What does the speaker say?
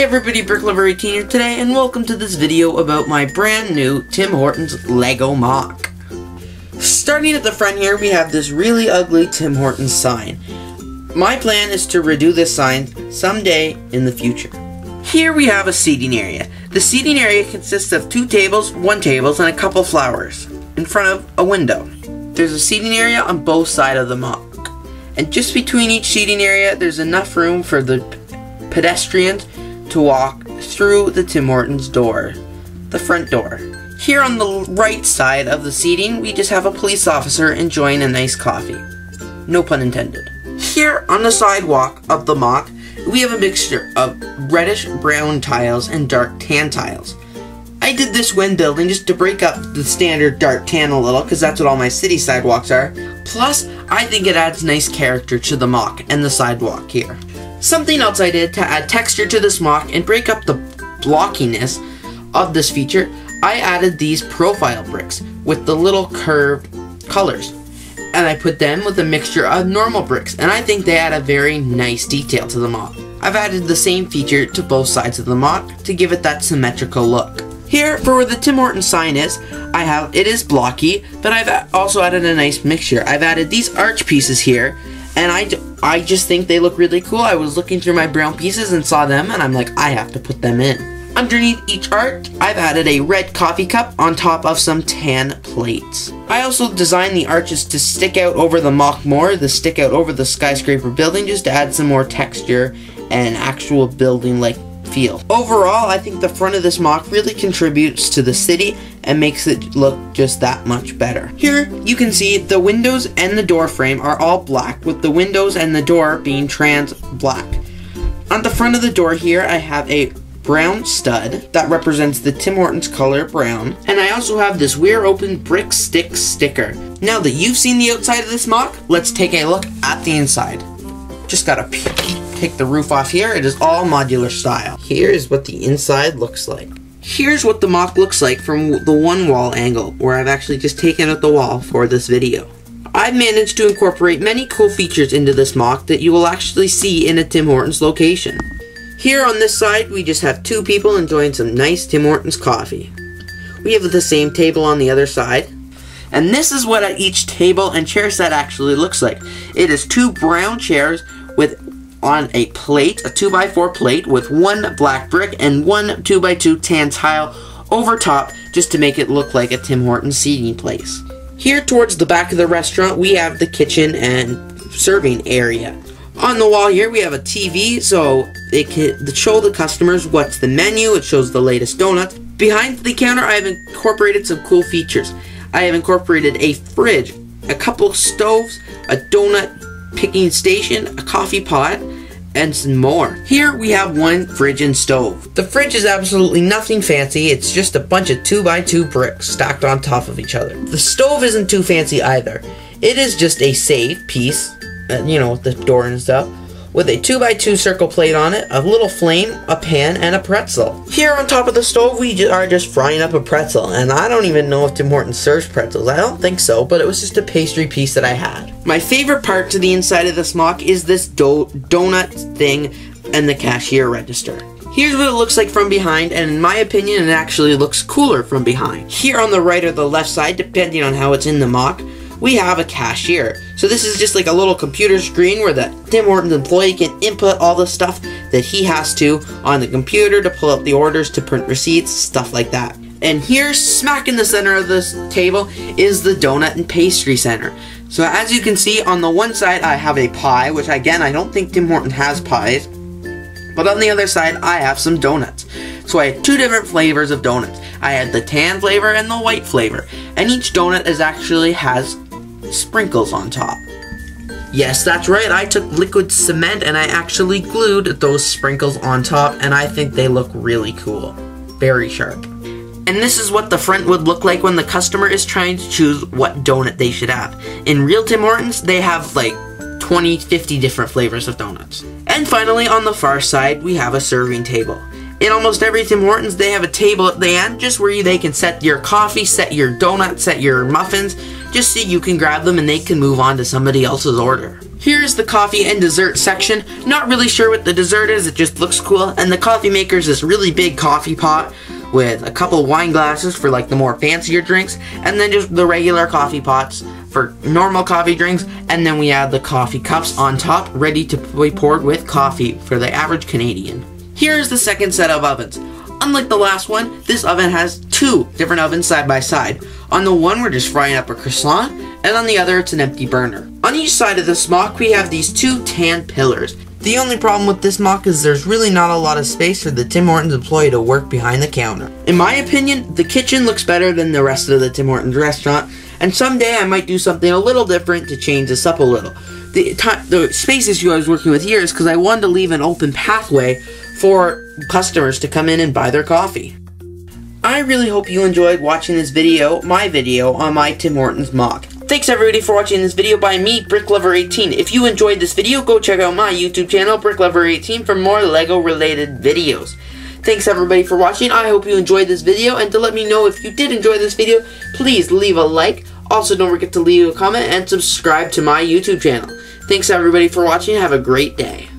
Hey everybody, BrickLover18 here today, and welcome to this video about my brand new Tim Hortons Lego MOC. Starting at the front here, we have this really ugly Tim Hortons sign. My plan is to redo this sign someday in the future. Here we have a seating area. The seating area consists of two tables, one table, and a couple flowers in front of a window. There's a seating area on both sides of the MOC. And just between each seating area, there's enough room for the pedestrians to walk through the Tim Hortons door, the front door. Here on the right side of the seating, we just have a police officer enjoying a nice coffee. No pun intended. Here on the sidewalk of the MOC, we have a mixture of reddish brown tiles and dark tan tiles. I did this when building just to break up the standard dark tan a little because that's what all my city sidewalks are. Plus, I think it adds nice character to the MOC and the sidewalk here. Something else I did to add texture to this MOC and break up the blockiness of this feature, I added these profile bricks with the little curved colors. And I put them with a mixture of normal bricks, and I think they add a very nice detail to the MOC. I've added the same feature to both sides of the MOC to give it that symmetrical look. Here, for where the Tim Hortons sign is, I have, it is blocky, but I've also added a nice mixture. I've added these arch pieces here, and I, I just think they look really cool. I was looking through my brown pieces and saw them, and I'm like, I have to put them in. Underneath each arch, I've added a red coffee cup on top of some tan plates. I also designed the arches to stick out over the MOC more, the stick out over the skyscraper building, just to add some more texture and actual building-like feel. Overall, I think the front of this MOC really contributes to the city and makes it look just that much better. Here, you can see the windows and the door frame are all black, with the windows and the door being trans black. On the front of the door here, I have a brown stud that represents the Tim Hortons color brown. And I also have this We're Open Brick Stick sticker. Now that you've seen the outside of this MOC, let's take a look at the inside. Just gotta take the roof off here. It is all modular style. Here is what the inside looks like. Here's what the MOC looks like from the one wall angle, where I've actually just taken out the wall for this video. I've managed to incorporate many cool features into this MOC that you will actually see in a Tim Hortons location. Here on this side, we just have two people enjoying some nice Tim Hortons coffee. We have the same table on the other side. And this is what each table and chair set actually looks like. It is two brown chairs with on a plate, a 2x4 plate with one black brick and one 2x2 tan tile over top just to make it look like a Tim Hortons seating place. Here towards the back of the restaurant, we have the kitchen and serving area. On the wall here, we have a TV, so it can show the customers what's the menu. It shows the latest donuts. Behind the counter, I've incorporated some cool features. I have incorporated a fridge, a couple stoves, a donut picking station, a coffee pot, and some more. Here we have one fridge and stove. The fridge is absolutely nothing fancy, it's just a bunch of 2x2 bricks stacked on top of each other. The stove isn't too fancy either. It is just a safe piece uh, you know, with the door and stuff, with a 2x2 circle plate on it, a little flame, a pan, and a pretzel. Here on top of the stove, we are just frying up a pretzel, and I don't even know if Tim Hortons serves pretzels. I don't think so, but it was just a pastry piece that I had. My favorite part to the inside of this MOC is this do donut thing and the cashier register. Here's what it looks like from behind, and in my opinion, it actually looks cooler from behind. Here on the right or the left side, depending on how it's in the MOC, we have a cashier. So this is just like a little computer screen where the Tim Hortons employee can input all the stuff that he has to on the computer to pull up the orders, to print receipts, stuff like that. And here, smack in the center of this table, is the donut and pastry center. So as you can see, on the one side I have a pie, which again, I don't think Tim Hortons has pies. But on the other side, I have some donuts. So I have two different flavors of donuts. I had the tan flavor and the white flavor. And each donut is actually has sprinkles on top. Yes, that's right, I took liquid cement and I actually glued those sprinkles on top and I think they look really cool. Very sharp. And this is what the front would look like when the customer is trying to choose what donut they should have. In real Tim Hortons, they have like 20, 50 different flavors of donuts. And finally, on the far side, we have a serving table. In almost every Tim Hortons, they have a table at the end just where they can set your coffee, set your donuts, set your muffins, just so you can grab them and they can move on to somebody else's order. Here's the coffee and dessert section. Not really sure what the dessert is, it just looks cool. And the coffee maker is this really big coffee pot with a couple wine glasses for like the more fancier drinks, and then just the regular coffee pots for normal coffee drinks, and then we add the coffee cups on top, ready to be poured with coffee for the average Canadian. Here's the second set of ovens. Unlike the last one, this oven has two different ovens side by side. On the one, we're just frying up a croissant, and on the other, it's an empty burner. On each side of the smock, we have these two tan pillars. The only problem with this MOC is there's really not a lot of space for the Tim Hortons employee to work behind the counter. In my opinion, the kitchen looks better than the rest of the Tim Hortons restaurant, and someday I might do something a little different to change this up a little. The, the space issue I was working with here is because I wanted to leave an open pathway for customers to come in and buy their coffee. I really hope you enjoyed watching this video, my video, on my Tim Hortons MOC. Thanks everybody for watching this video by me, BrickLover18. If you enjoyed this video, go check out my YouTube channel, BrickLover18, for more LEGO related videos. Thanks everybody for watching, I hope you enjoyed this video, and to let me know if you did enjoy this video, please leave a like. Also, don't forget to leave a comment and subscribe to my YouTube channel. Thanks everybody for watching, have a great day.